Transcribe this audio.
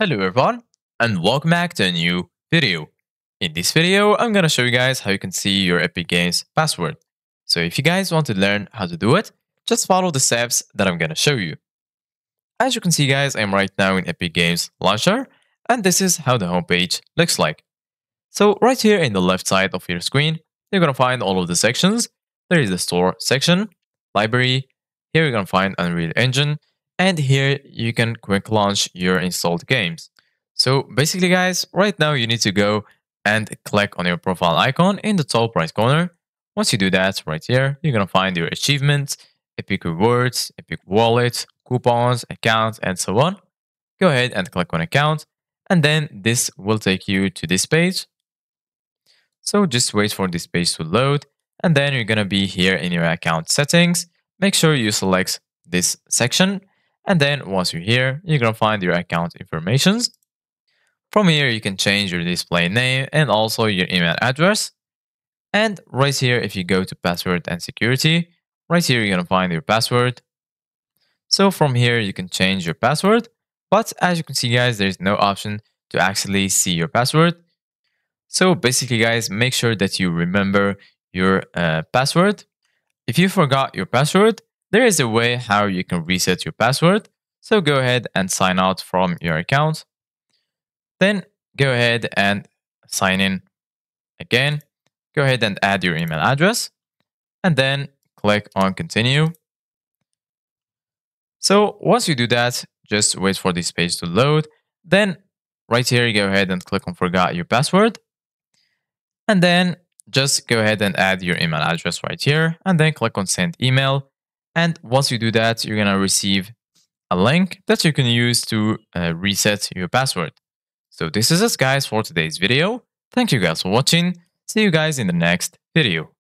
Hello everyone and welcome back to a new video. In this video, I'm gonna show you guys how you can see your Epic Games password. So if you guys want to learn how to do it, just follow the steps that I'm gonna show you. As you can see guys, I'm right now in Epic Games Launcher and this is how the homepage looks like. So right here in the left side of your screen, you're gonna find all of the sections. There is the store section, library, here you're gonna find Unreal Engine, and here you can quick launch your installed games. So basically guys, right now you need to go and click on your profile icon in the top right corner. Once you do that right here, you're gonna find your achievements, Epic Rewards, Epic Wallet, coupons, accounts, and so on. Go ahead and click on account, and then this will take you to this page. So just wait for this page to load, and then you're gonna be here in your account settings. Make sure you select this section and then once you're here, you're to find your account informations. From here, you can change your display name and also your email address. And right here, if you go to password and security, right here, you're to find your password. So from here, you can change your password. But as you can see, guys, there's no option to actually see your password. So basically, guys, make sure that you remember your uh, password. If you forgot your password, there is a way how you can reset your password. So go ahead and sign out from your account. Then go ahead and sign in again. Go ahead and add your email address and then click on continue. So once you do that, just wait for this page to load. Then right here, go ahead and click on forgot your password. And then just go ahead and add your email address right here and then click on send email. And once you do that, you're going to receive a link that you can use to uh, reset your password. So this is it guys for today's video. Thank you guys for watching. See you guys in the next video.